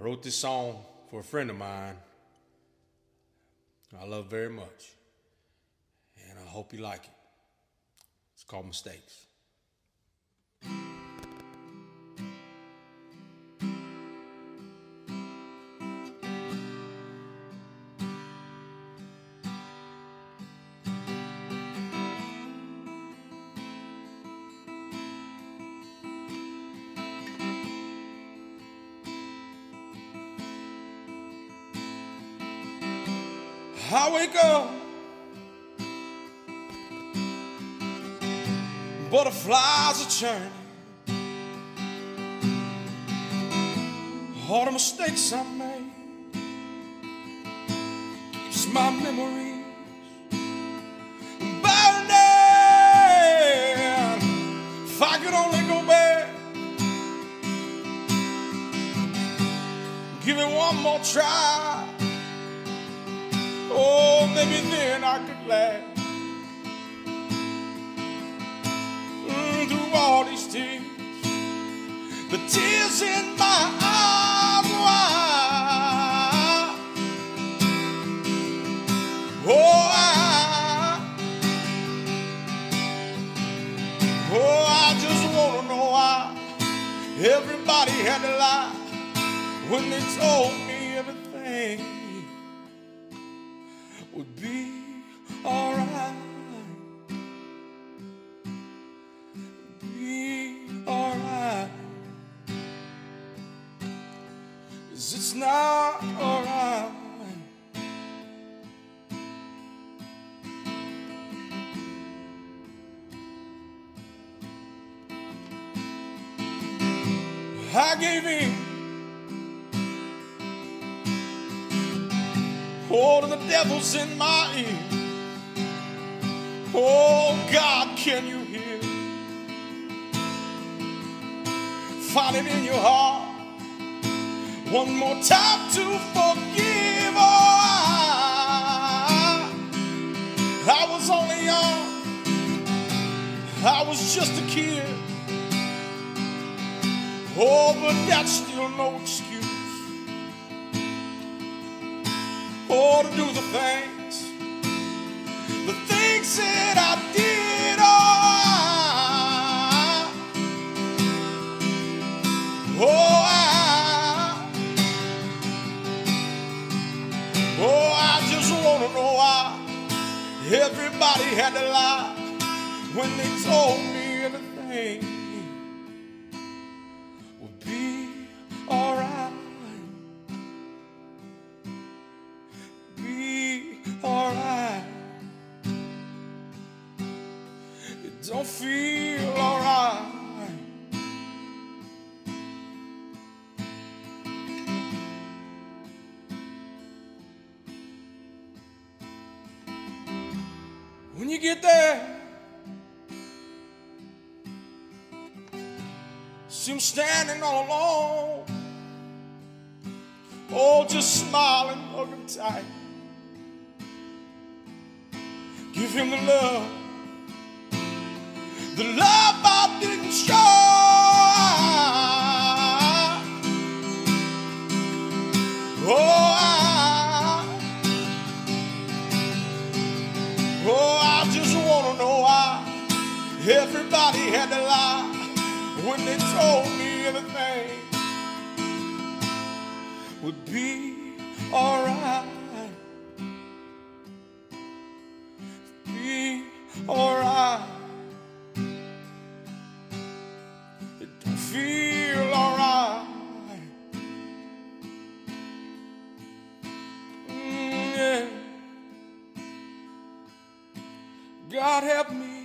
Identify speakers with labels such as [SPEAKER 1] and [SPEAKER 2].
[SPEAKER 1] I wrote this song for a friend of mine I love very much. And I hope you like it. It's called Mistakes. I wake up, butterflies are churning. All the mistakes I made keeps my memories burning. If I could only go back, give it one more try. Oh, maybe then I could laugh mm, through all these tears. The tears in my eyes. Why? Oh, I, oh, I just want to know why everybody had to lie when they told me everything would be alright. Be alright. Cause it's not alright. I gave in. Oh, the devil's in my ear. Oh, God, can you hear? Find it in your heart. One more time to forgive. Oh, I, I was only young. I was just a kid. Oh, but that's still no excuse. Or to do the things, the things that I did. Oh, I, oh, I, oh, I just want to know why everybody had to lie when they told me everything don't feel alright. When you get there, see him standing all alone. Oh, just smiling, and hug him tight. Give him the love, the love I didn't show. Oh, I, oh, I just want to know why everybody had to lie when they told me everything would be alright. God help me